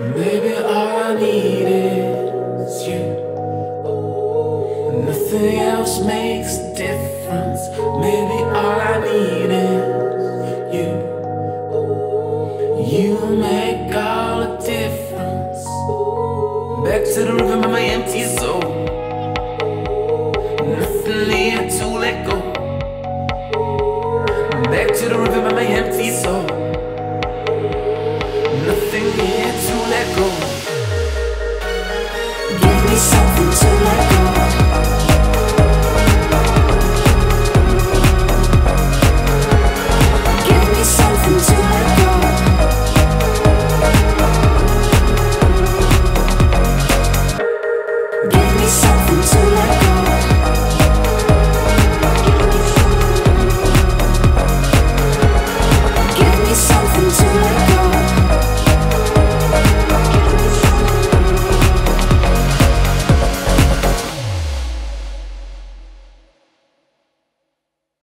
Maybe all I need is you. Nothing else makes a difference. Maybe all I need is you. You make all the difference. Back to the river, my empty soul. Nothing here to let go. everything here to let go. Give me something to